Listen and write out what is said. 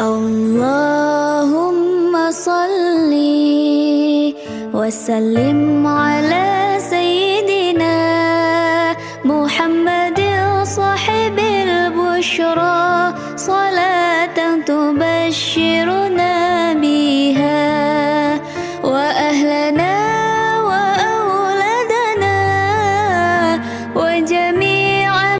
اللهم صل وسلم على سيدنا محمد صاحب البشرى. صلاة تبشر